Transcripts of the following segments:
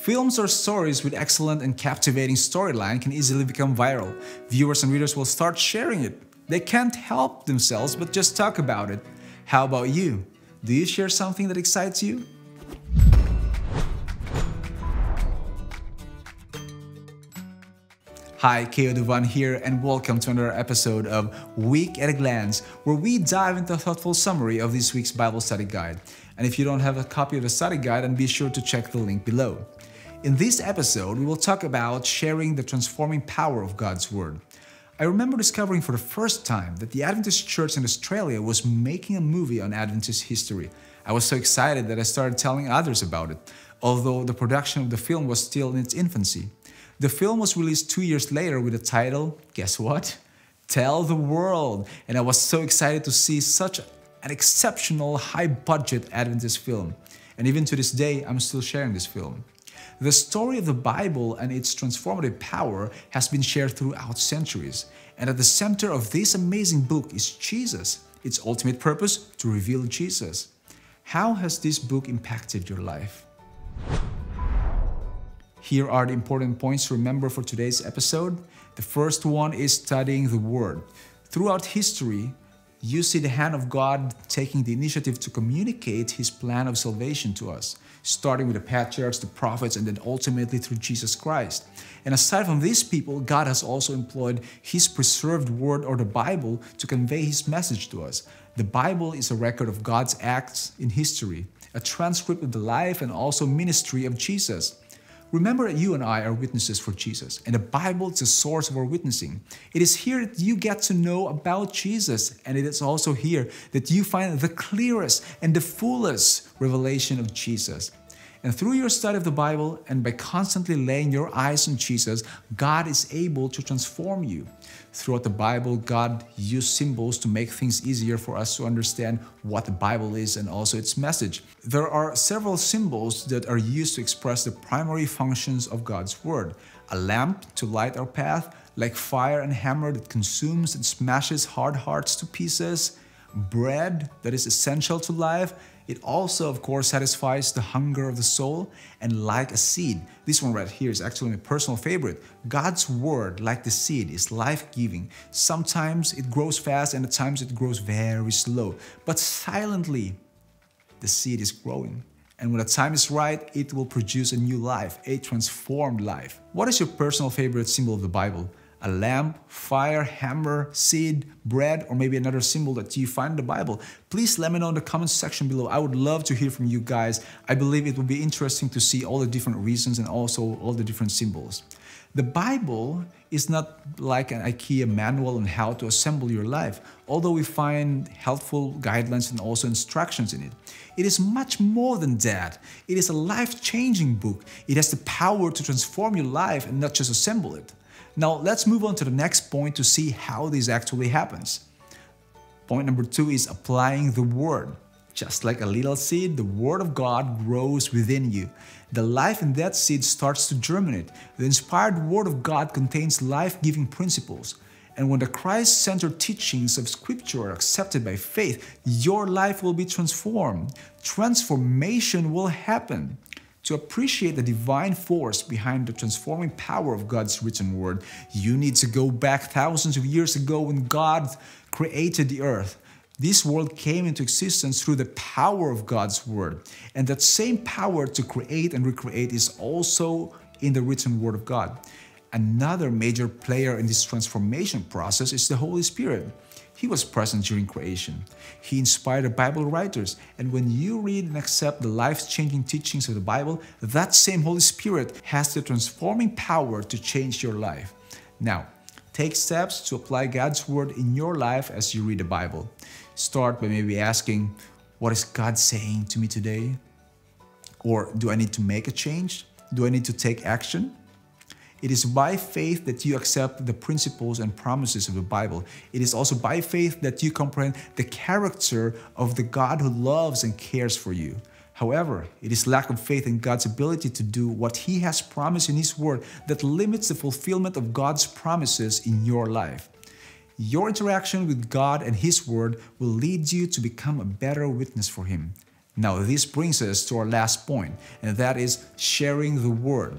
Films or stories with excellent and captivating storyline can easily become viral. Viewers and readers will start sharing it. They can't help themselves but just talk about it. How about you? Do you share something that excites you? Hi, Keo Dovann here, and welcome to another episode of Week at a Glance, where we dive into a thoughtful summary of this week's Bible study guide. And if you don't have a copy of the study guide, then be sure to check the link below. In this episode, we will talk about sharing the transforming power of God's Word. I remember discovering for the first time that the Adventist Church in Australia was making a movie on Adventist history. I was so excited that I started telling others about it, although the production of the film was still in its infancy. The film was released two years later with the title, guess what? Tell the World. And I was so excited to see such an exceptional high budget Adventist film. And even to this day, I'm still sharing this film. The story of the Bible and its transformative power has been shared throughout centuries. And at the center of this amazing book is Jesus, its ultimate purpose to reveal Jesus. How has this book impacted your life? Here are the important points to remember for today's episode. The first one is studying the Word. Throughout history, you see the hand of God taking the initiative to communicate His plan of salvation to us, starting with the patriarchs, the prophets, and then ultimately through Jesus Christ. And aside from these people, God has also employed His preserved Word or the Bible to convey His message to us. The Bible is a record of God's acts in history, a transcript of the life and also ministry of Jesus. Remember that you and I are witnesses for Jesus, and the Bible is the source of our witnessing. It is here that you get to know about Jesus, and it is also here that you find the clearest and the fullest revelation of Jesus. And through your study of the Bible and by constantly laying your eyes on Jesus, God is able to transform you. Throughout the Bible, God used symbols to make things easier for us to understand what the Bible is and also its message. There are several symbols that are used to express the primary functions of God's Word. A lamp to light our path, like fire and hammer that consumes and smashes hard hearts to pieces, bread that is essential to life, it also, of course, satisfies the hunger of the soul and like a seed. This one right here is actually my personal favorite. God's word, like the seed, is life-giving. Sometimes it grows fast and at times it grows very slow. But silently, the seed is growing. And when the time is right, it will produce a new life, a transformed life. What is your personal favorite symbol of the Bible? A lamp, fire, hammer, seed, bread, or maybe another symbol that you find in the Bible, please let me know in the comments section below. I would love to hear from you guys. I believe it would be interesting to see all the different reasons and also all the different symbols. The Bible is not like an IKEA manual on how to assemble your life, although we find helpful guidelines and also instructions in it. It is much more than that. It is a life-changing book. It has the power to transform your life and not just assemble it. Now let's move on to the next point to see how this actually happens. Point number two is applying the word. Just like a little seed, the word of God grows within you. The life in that seed starts to germinate. The inspired word of God contains life-giving principles. And when the Christ centered teachings of Scripture are accepted by faith, your life will be transformed. Transformation will happen. To appreciate the divine force behind the transforming power of God's written word, you need to go back thousands of years ago when God created the earth. This world came into existence through the power of God's word. And that same power to create and recreate is also in the written word of God. Another major player in this transformation process is the Holy Spirit. He was present during creation. He inspired the Bible writers. And when you read and accept the life changing teachings of the Bible, that same Holy Spirit has the transforming power to change your life. Now, take steps to apply God's Word in your life as you read the Bible. Start by maybe asking, What is God saying to me today? Or do I need to make a change? Do I need to take action? It is by faith that you accept the principles and promises of the Bible. It is also by faith that you comprehend the character of the God who loves and cares for you. However, it is lack of faith in God's ability to do what He has promised in His Word that limits the fulfillment of God's promises in your life. Your interaction with God and His Word will lead you to become a better witness for Him. Now, this brings us to our last point, and that is sharing the word.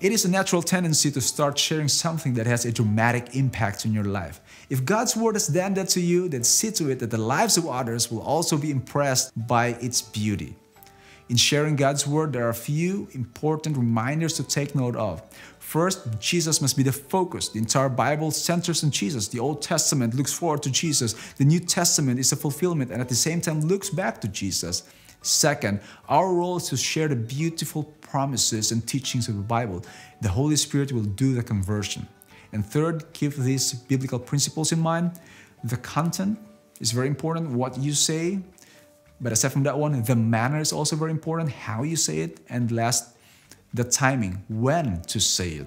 It is a natural tendency to start sharing something that has a dramatic impact on your life. If God's word has done that to you, then see to it that the lives of others will also be impressed by its beauty. In sharing God's word, there are a few important reminders to take note of. First, Jesus must be the focus. The entire Bible centers on Jesus. The Old Testament looks forward to Jesus. The New Testament is a fulfillment and at the same time looks back to Jesus. Second, our role is to share the beautiful promises and teachings of the Bible. The Holy Spirit will do the conversion. And third, keep these biblical principles in mind. The content is very important, what you say. But aside from that one, the manner is also very important, how you say it. And last, the timing, when to say it.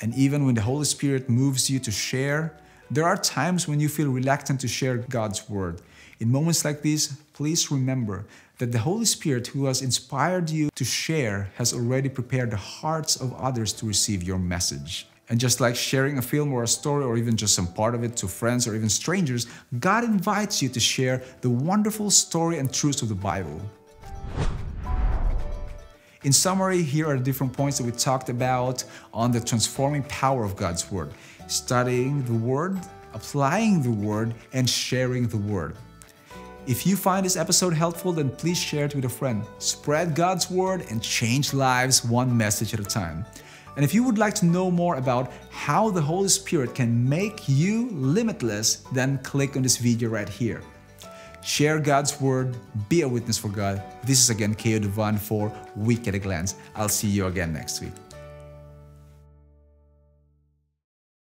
And even when the Holy Spirit moves you to share, there are times when you feel reluctant to share God's word. In moments like these, please remember that the Holy Spirit who has inspired you to share has already prepared the hearts of others to receive your message. And just like sharing a film or a story or even just some part of it to friends or even strangers, God invites you to share the wonderful story and truths of the Bible. In summary, here are the different points that we talked about on the transforming power of God's Word. Studying the Word, applying the Word, and sharing the Word. If you find this episode helpful, then please share it with a friend. Spread God's Word and change lives one message at a time. And if you would like to know more about how the Holy Spirit can make you limitless, then click on this video right here. Share God's Word, be a witness for God. This is again Keo Dovann for Week at a Glance. I'll see you again next week.